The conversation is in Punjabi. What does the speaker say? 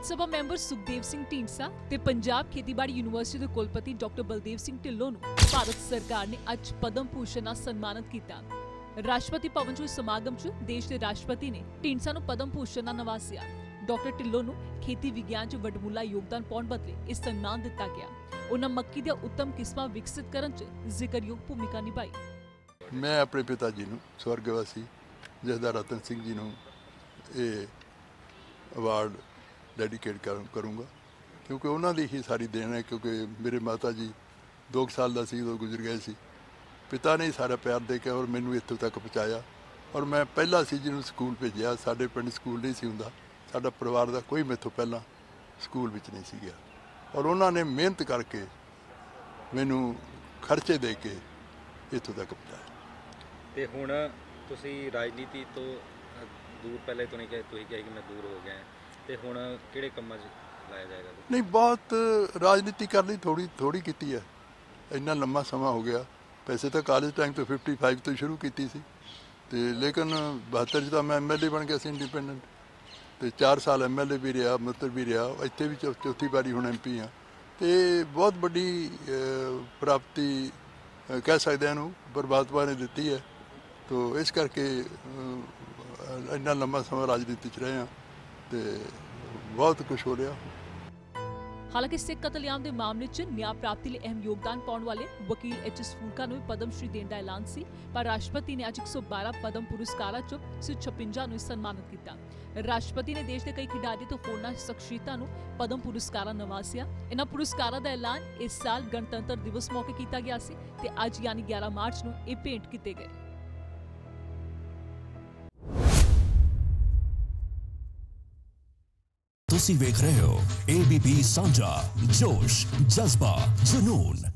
ਰਾਜ ਸਭਾ ਮੈਂਬਰ ਸੁਖਦੇਵ ਸਿੰਘ ਢੀਂਡਸਾ ਤੇ ਪੰਜਾਬ ਖੇਤੀਬਾੜੀ ਯੂਨੀਵਰਸਿਟੀ ਦੇ ਕੁਲਪਤੀ ਡਾਕਟਰ ਬਲਦੇਵ ਸਿੰਘ ਢਿੱਲੋਂ ਨੂੰ ਭਾਰਤ ਸਰਕਾਰ ਨੇ ਅੱਜ ਪਦਮ ਭੂਸ਼ਣ ਨਾਲ ਸਨਮਾਨਿਤ ਕੀਤਾ। ਰਾਸ਼ਟਰਪਤੀ ਭਵਨ 'ਚ ਹੋਏ ਸਮਾਗਮ 'ਚ ਦੇਸ਼ ਦੇ ਰਾਸ਼ਟਰਪਤੀ ਨੇ ਢੀਂਡਸਾ ਨੂੰ ਪਦਮ ਭੂਸ਼ਣ ਨਾਲ ਨਵਾਜ਼ਿਆ ਡਾਕਟਰ ਢਿੱਲੋਂ ਨੂੰ ਖੇਤੀ ਵਿਗਿਆਨ 'ਚ ਵੱਡਮੁੱਲਾ ਯੋਗਦਾਨ ਪਾਉਣ ਬਦਲੇ ਇਹ ਸਨਮਾਨ ਦਿੱਤਾ ਗਿਆ। ਉਹਨਾਂ ਮੱਕੀ ਦੀਆਂ ਉੱਤਮ ਕਿਸਮਾਂ ਵਿਕਸਿਤ ਕਰਨ 'ਚ ਜ਼ਿਕਰਯੋਗ ਭੂਮਿਕਾ ਨਿਭਾਈ। ਮੈਂ ਆਪਣੇ ਪਿਤਾ ਜੀ ਨੂੰ, ਸਵਰਗਵਾਸੀ ਜਸਦਾ ਰਤਨ ਸਿੰਘ ਜੀ ਨੂੰ ਇਹ ਅਵਾਰਡ ਡੈਡੀਕੇਟ ਕਰੂੰਗਾ। ਕਿਉਂਕਿ ਉਹਨਾਂ ਦੀ ਹੀ ਸਾਰੀ ਦੇਣ ਹੈ, ਕਿਉਂਕਿ ਮੇਰੇ ਮਾਤਾ ਜੀ 2 ਸਾਲ ਦਾ ਸੀ, ਉਦੋਂ ਗੁਜ਼ਰ ਗਏ ਸੀ। ਪਿਤਾ ਨੇ ਹੀ ਸਾਰਾ ਪਿਆਰ ਦੇ ਕੇ ਔਰ ਮੈਨੂੰ ਇੱਥੋਂ ਤੱਕ ਪਹੁੰਚਾਇਆ। ਔਰ ਮੈਂ ਪਹਿਲਾ ਸੀ ਜਿਹਨੂੰ ਸਕੂਲ ਭੇਜਿਆ। ਸਾਡੇ ਪਿੰਡ ਸਕੂਲ ਨਹੀਂ ਸੀ ਹੁੰਦਾ। ਸਾਡਾ ਪਰਿਵਾਰ ਦਾ ਕੋਈ ਮੇਥੋਂ ਪਹਿਲਾਂ ਸਕੂਲ ਵਿੱਚ ਨਹੀਂ ਸੀ ਗਿਆ ਔਰ ਉਹਨਾਂ ਨੇ ਮਿਹਨਤ ਕਰਕੇ ਮੈਨੂੰ ਖਰਚੇ ਦੇ ਕੇ ਇੱਥੋਂ ਤੱਕ ਪਹੁੰਚਾਇਆ। ਤੇ ਹੁਣ ਤੁਸੀਂ ਰਾਜਨੀਤੀ ਤੋਂ ਦੂਰ, ਪਹਿਲੇ ਤੋਂ ਨਹੀਂ ਕਿ ਤੁਸੀਂ ਕਿਹਾ ਕਿ ਮੈਂ ਦੂਰ ਹੋ ਗਿਆ। ਤੇ ਹੁਣ ਕਿਹੜੇ ਕੰਮਾਂ 'ਚ ਲਾਇਆ ਜਾਏਗਾ? ਨਹੀਂ, ਬਹੁਤ ਰਾਜਨੀਤੀ ਕਰਨ ਲਈ ਥੋੜੀ ਥੋੜੀ ਕੀਤੀ ਹੈ। ਇੰਨਾ ਲੰਮਾ ਸਮਾਂ ਹੋ ਗਿਆ। ਪੈਸੇ ਤਾਂ ਕਾਲਜ ਟਾਈਮ ਤੋਂ 55 ਤੋਂ ਸ਼ੁਰੂ ਕੀਤੀ ਸੀ। ਤੇ ਲੇਕਿਨ 72 ਚ ਤਾਂ ਮੈਂ ਐਮਐਲਏ ਬਣ ਗਿਆ ਸੀ ਇੰਡੀਪੈਂਡੈਂਟ ਤੇ 4 ਸਾਲ ਐਮਐਲਏ ਵੀ ਰਿਹਾ ਮੰਤਰੀ ਵੀ ਰਿਹਾ। ਇੱਥੇ ਵੀ ਚੌਥੀ ਵਾਰੀ ਹੁਣ ਐਮਪੀ ਆ ਤੇ ਬਹੁਤ ਵੱਡੀ ਪ੍ਰਾਪਤੀ ਕਹਿ ਸਕਦੇ ਹਾਂ ਇਹਨੂੰ ਪਰਮਾਤਮਾ ਨੇ ਦਿੱਤੀ ਹੈ। ਤੋ ਇਸ ਕਰਕੇ ਇੰਨਾ ਲੰਮਾ ਸਮਾਂ ਰਾਜਨੀਤੀ ਚ ਰਹੇ ਆ ਤੇ ਬਹੁਤ ਕੁਝ ਹੋ ਰਿਹਾ। ਹਾਲਾਂਕਿ ਸਿੱਖ ਕਤਲੇਆਮ ਦੇ ਮਾਮਲੇ 'ਚ ਨਿਆਂ ਪ੍ਰਾਪਤੀ ਲਈ ਅਹਿਮ ਯੋਗਦਾਨ ਪਾਉਣ ਵਾਲੇ ਵਕੀਲ ਐਚ ਐਸ ਫੂਲਕਾ ਨੂੰ ਪਦਮ ਸ਼੍ਰੀ ਦੇਣ ਦਾ ਐਲਾਨ ਸੀ, ਪਰ ਰਾਸ਼ਟਰਪਤੀ ਨੇ ਅੱਜ 112 ਪਦਮ ਪੁਰਸਕਾਰਾਂ 'ਚੋਂ ਸਿਰਫ 56 ਨੂੰ ਸਨਮਾਨਿਤ ਕੀਤਾ। ਰਾਸ਼ਟਰਪਤੀ ਨੇ ਦੇਸ਼ ਦੇ ਕਈ ਖਿਡਾਰੀ ਤੇ ਹੋਰਨਾਂ ਸ਼ਖਸੀਅਤਾਂ ਨੂੰ ਪਦਮ ਪੁਰਸਕਾਰਾਂ ਨਵਾਜ਼ਿਆ। ਇਹਨਾਂ ਪੁਰਸਕਾਰਾਂ ਦਾ ਐਲਾਨ ਇਸ ਸਾਲ ਗਣਤੰਤਰ ਦਿਵਸ ਮੌਕੇ ਕੀਤਾ ਗਿਆ ਸੀ ਤੇ ਅੱਜ ਯਾਨੀ 11 ਮਾਰਚ ਨੂੰ ਇਹ ਭੇਂਟ ਕੀਤੇ ਗਏ। ਤੁਸੀਂ ਵੇਖ ਰਹੇ ਹੋ ABP ਸਾਂਝਾ ਜੋਸ਼ ਜਜ਼ਬਾ ਜਨੂਨ।